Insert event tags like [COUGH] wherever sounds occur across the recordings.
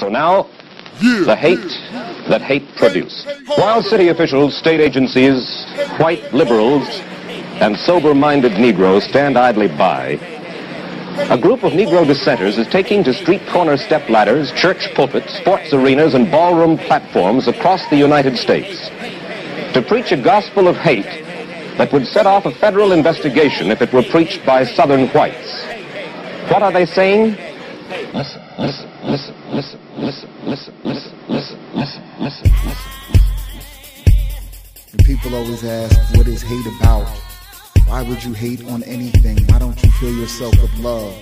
So now, the hate that hate produced. While city officials, state agencies, white liberals, and sober-minded Negroes stand idly by, a group of Negro dissenters is taking to street corner step ladders, church pulpits, sports arenas, and ballroom platforms across the United States to preach a gospel of hate that would set off a federal investigation if it were preached by Southern whites. What are they saying? Listen, listen, listen, listen, listen, listen, listen, listen, listen, listen, listen. And people always ask, what is hate about? Why would you hate on anything? Why don't you fill yourself with love?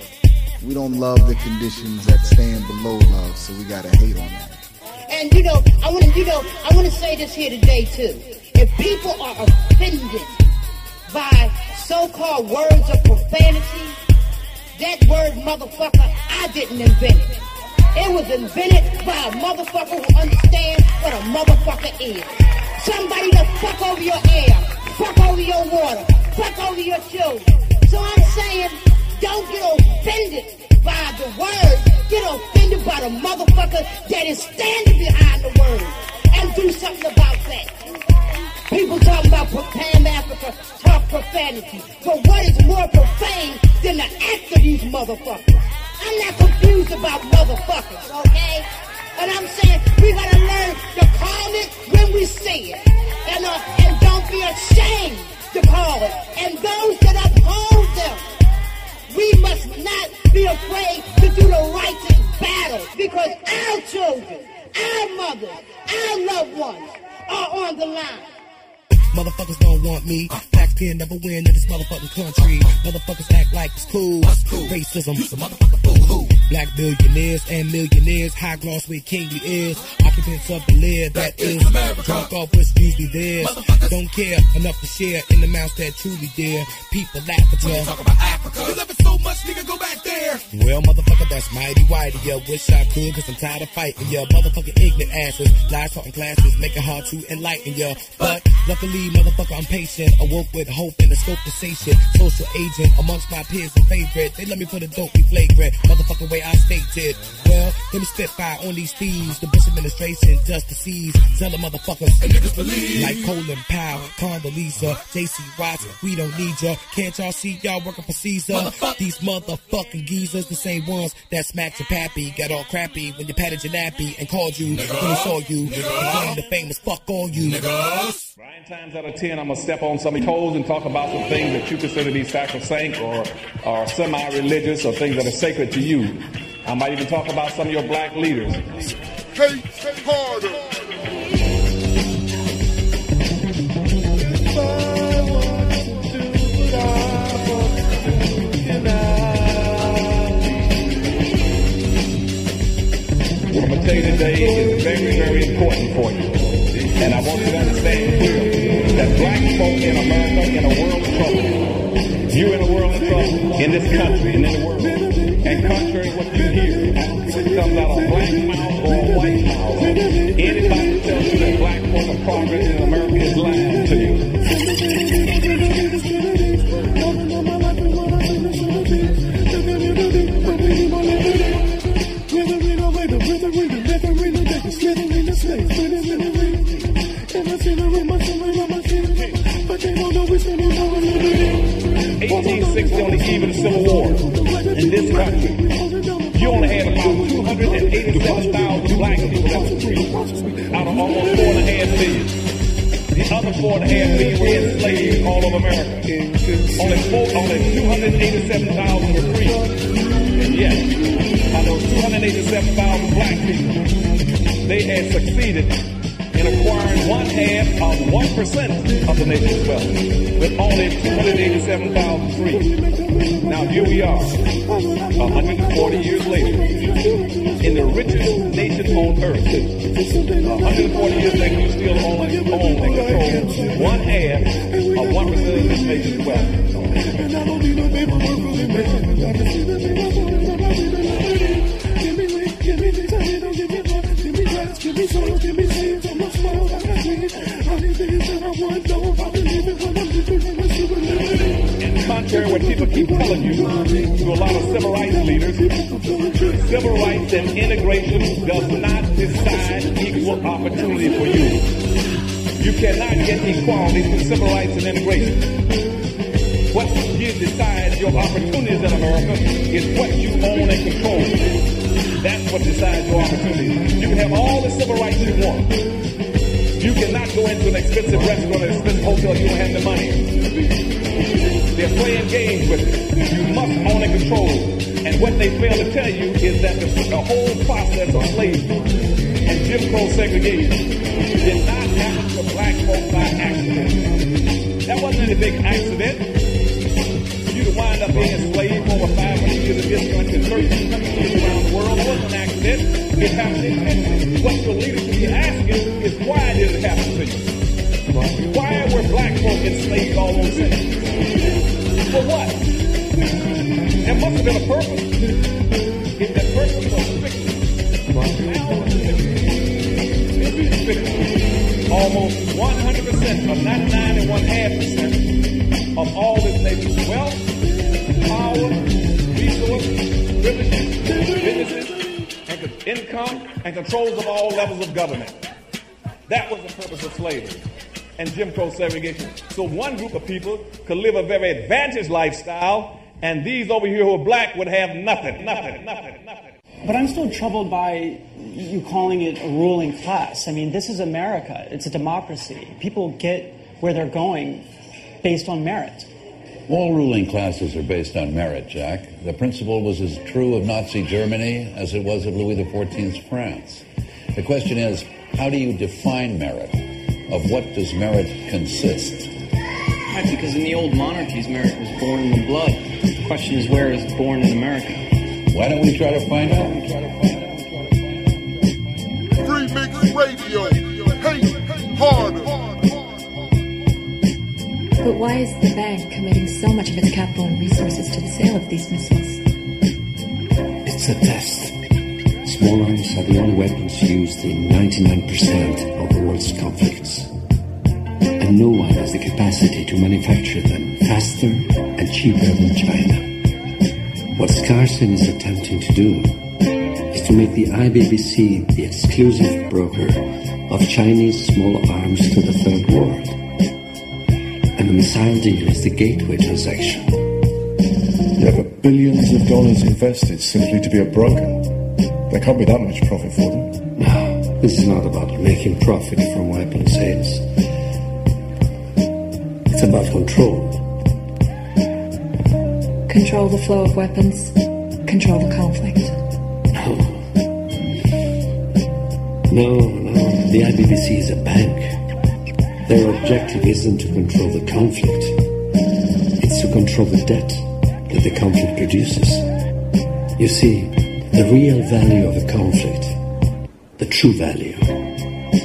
We don't love the conditions that stand below love, so we gotta hate on that. And you know, I want to, you know, I want to say this here today too. If people are offended by so-called words of profanity, that word motherfucker, I didn't invent it. It was invented by a motherfucker who understands what a motherfucker is. Somebody to fuck over your air, fuck over your water, fuck over your children. So I'm saying, don't get offended by the word. Get offended by the motherfucker that is standing behind the word. And do something about that. People talking about Pam Africa, talk profanity. But what is more profane than the act of these motherfuckers? I'm not confused about motherfuckers, okay? And I'm saying we gotta learn to call it when we see it. And, uh, and don't be ashamed to call it. And those that uphold them, we must not be afraid to do the righteous battle because our children, our mothers, our loved ones are on the line. Motherfuckers don't want me. Never win in this motherfucking country. Motherfuckers act like it's cool. Racism. The motherfucker fool. Black billionaires and millionaires. High gloss with kingly ears. Occupants of the lid that is drunk off what's usually theirs. Don't care enough to share in the mouths that truly dare. People laugh at ya. Talk about Africa. Well, motherfucker, that's mighty whitey. Yeah, wish I could, cause I'm tired of fighting. Yeah, motherfucking ignorant asses. Lies in classes, make it hard to enlighten ya. But luckily, motherfucker, I'm patient. Awoke with hope and the scope to say shit. Social agent amongst my peers and favorite. They let me put a dope be flagrant. Motherfucking way I stated. Well, let me spit fire on these thieves. The Bush administration just to seize. Tell the motherfuckers. And niggas believe. Like Colin Powell, Condoleezza, JC Watts, we don't need ya. Can't y'all see y'all working for Caesar? Motherfuck- These motherfucking geezers, the same ones that smacked your pappy, got all crappy when you patted your nappy and called you when he saw you. Became the famous fuck all you. Niggas. Nine times out of ten, I'm gonna step on somebody's toes and talk about some things that you consider to be sacrosanct or, or semi-religious or things that are sacred to you. I might even talk about some of your black leaders. Hate harder. What I'm gonna tell you today is very, very important for you. And I want you to understand clearly that black folk in America in a world of trouble. You're in a world of trouble in this country and in the world. And contrary to what you hear, it comes out of black mouth or white mouth. Anybody tells you that black are progress in America is lying to you. Out of almost four and a half million. The other four and a half million were enslaved all over America. Only four, only 287,000 were free. And yet, out of 287,000 black people, they had succeeded in acquiring one half of one percent of the nation's wealth, with only 287,000 free. Now here we are, 140 years later, in the richest nation on earth. 140 years later, you still only own and control one half of one percent of this nation's wealth. Give me soul, give me I'm I got. I need things that I want, don't I believe it I'm super. And contrary what people keep telling you, to a lot of civil rights leaders, civil rights and integration does not decide equal opportunity for you. You cannot get equality through civil rights and integration. What gives decides your opportunities in America is what you own and control. That's what decides your opportunities. You can have all the civil rights you want. You cannot go into an expensive restaurant, an expensive hotel, you don't have the money. They're playing games with it. You must own and control. And what they fail to tell you is that the, the whole process of slavery and Jim Crow segregation did not happen to black folks by accident. That wasn't any big accident you to wind up being enslaved for over 500 years in this country and 13 countries around the world wasn't an accident. It happened. What your leaders should be asking why did it happen to you? Why were black folk enslaved all those centuries? For what? There must have been a purpose. If that purpose was fiction, now it's fiction. Almost 100% of 99 and one half percent of all this nation's wealth power, resources, privileges, businesses, and income, and controls of all levels of government. That was the purpose of slavery and Jim Crow segregation. So one group of people could live a very advantaged lifestyle, and these over here who are black would have nothing, nothing, nothing, nothing. But I'm still troubled by you calling it a ruling class. I mean, this is America. It's a democracy. People get where they're going based on merit. All ruling classes are based on merit, Jack. The principle was as true of Nazi Germany as it was of Louis XIV's France. The question is, how do you define merit? Of what does merit consist? Right, because in the old monarchies, merit was born in the blood. The question is, where is it born in America? Why don't we try to find out? Free Mix Radio. Hate harder. But why is the bank committing so much of its capital and resources to the sale of these missiles? It's a test. Small arms are the only weapons used in 99% of the world's conflicts. And no one has the capacity to manufacture them faster and cheaper than China. What Skarssen is attempting to do is to make the IBBC the exclusive broker of Chinese small arms to the third world and the missile deal is the gateway transaction. Yeah, but billions of dollars invested simply to be a broker. There can't be that much profit for them. No, [SIGHS] this is not about making profit from weapon sales. It's about control. Control the flow of weapons, control the conflict. No. No, no. The IBBC is a bank. Their objective isn't to control the conflict, it's to control the debt that the conflict produces. You see, the real value of a conflict, the true value,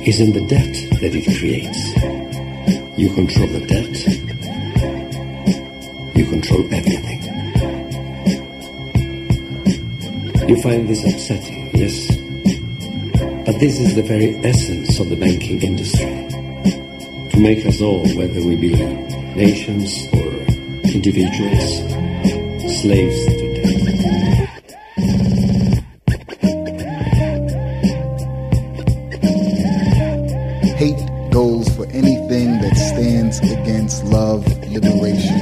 is in the debt that it creates. You control the debt, you control everything. You find this upsetting, yes? But this is the very essence of the banking industry to make us all, whether we be nations or individuals, slaves love, liberation,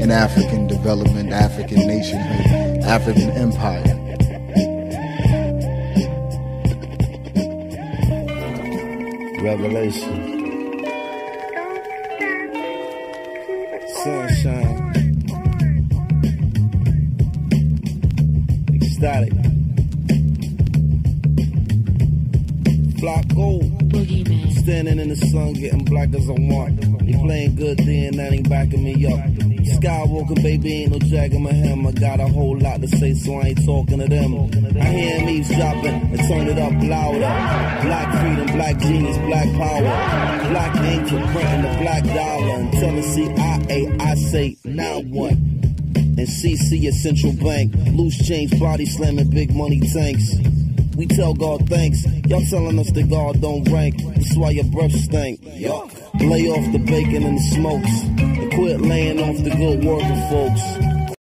and African development, African nationhood, African empire. Revelation. Standing in the sun, getting black as I want. You playing good, then that ain't backing me up. Skywalker, baby, ain't no jagging my hem. I got a whole lot to say, so I ain't talking to them. I hear him eavesdropping and turn it up louder. Black freedom, black genius, black power. Black ink for printing the black dollar. Until the CIA, I say, now what? And CC a central bank. Loose change, body slamming, big money tanks. We tell God thanks. Y'all telling us that God don't rank. That's why your breath stink. Yuck. Lay off the bacon and the smokes. And quit laying off the good working folks.